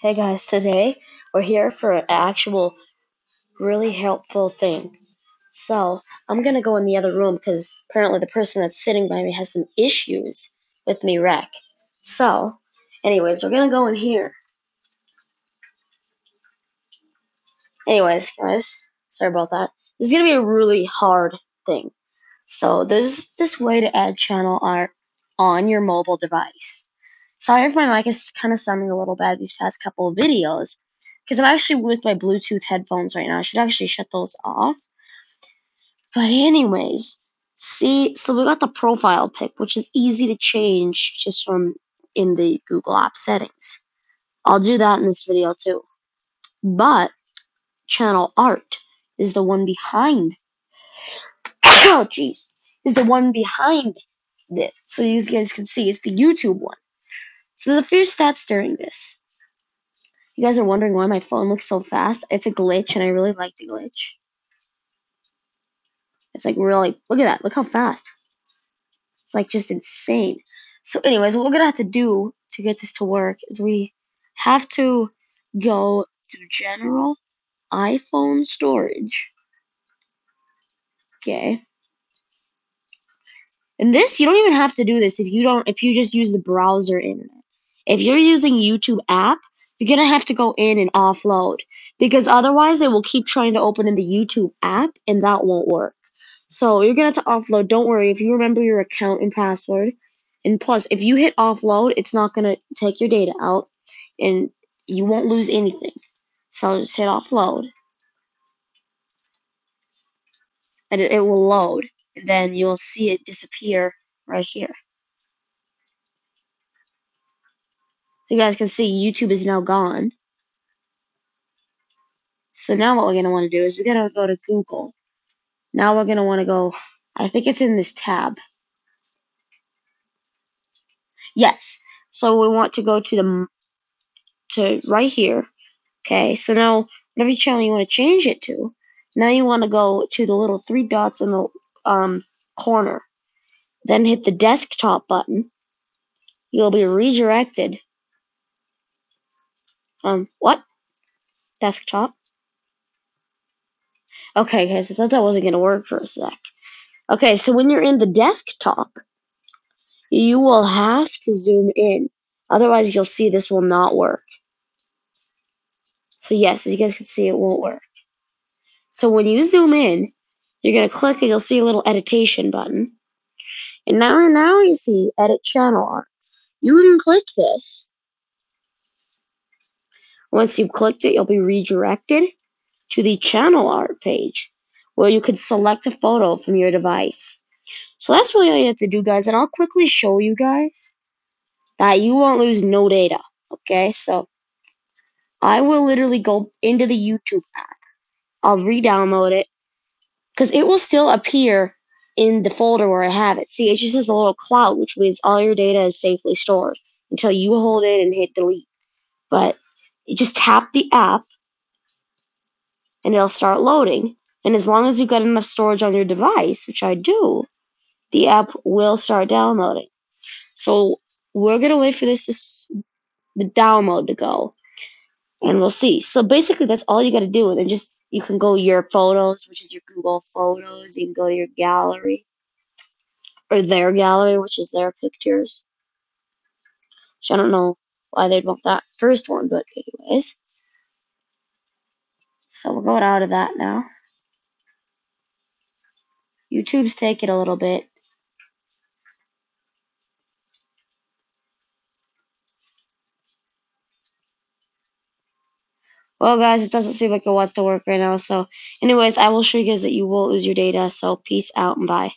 Hey guys, today we're here for an actual really helpful thing. So, I'm gonna go in the other room because apparently the person that's sitting by me has some issues with me wreck. So, anyways, we're gonna go in here. Anyways, guys, sorry about that. This is gonna be a really hard thing. So, there's this way to add channel art on your mobile device. Sorry if my mic is kind of sounding a little bad these past couple of videos, because I'm actually with my Bluetooth headphones right now. I should actually shut those off. But anyways, see, so we got the profile pic, which is easy to change just from in the Google App settings. I'll do that in this video too. But channel art is the one behind. oh, jeez, is the one behind this. So you guys can see it's the YouTube one. So there's a few steps during this. You guys are wondering why my phone looks so fast. It's a glitch, and I really like the glitch. It's like really, look at that. Look how fast. It's like just insane. So anyways, what we're going to have to do to get this to work is we have to go to general iPhone storage. Okay. And this, you don't even have to do this if you don't, if you just use the browser internet. If you're using YouTube app, you're going to have to go in and offload because otherwise it will keep trying to open in the YouTube app and that won't work. So you're going to have to offload. Don't worry if you remember your account and password. And plus, if you hit offload, it's not going to take your data out and you won't lose anything. So just hit offload. And it, it will load. And then you'll see it disappear right here. So you guys can see YouTube is now gone. So now what we're going to want to do is we're going to go to Google. Now we're going to want to go, I think it's in this tab. Yes. So we want to go to the, to right here. Okay. So now whatever channel you want to change it to, now you want to go to the little three dots in the um, corner. Then hit the desktop button. You'll be redirected um, what? Desktop? Okay, guys, I thought that wasn't going to work for a sec. Okay, so when you're in the desktop, you will have to zoom in. Otherwise, you'll see this will not work. So yes, as you guys can see, it won't work. So when you zoom in, you're going to click and you'll see a little editation button. And now, now you see edit channel art. You can click this once you've clicked it, you'll be redirected to the channel art page where you can select a photo from your device. So that's really all you have to do, guys. And I'll quickly show you guys that you won't lose no data. Okay, so I will literally go into the YouTube app. I'll re-download it because it will still appear in the folder where I have it. See, it just has a little cloud, which means all your data is safely stored until you hold it and hit delete. But you just tap the app and it'll start loading. And as long as you've got enough storage on your device, which I do, the app will start downloading. So we're gonna wait for this to the download to go, and we'll see. So basically, that's all you got to do, and then just you can go your photos, which is your Google Photos. You can go to your gallery or their gallery, which is their pictures. Which I don't know why they'd want that first one, but anyways. So we're going out of that now. YouTube's taking a little bit. Well, guys, it doesn't seem like it wants to work right now. So, anyways, I will show you guys that you will lose your data. So, peace out and bye.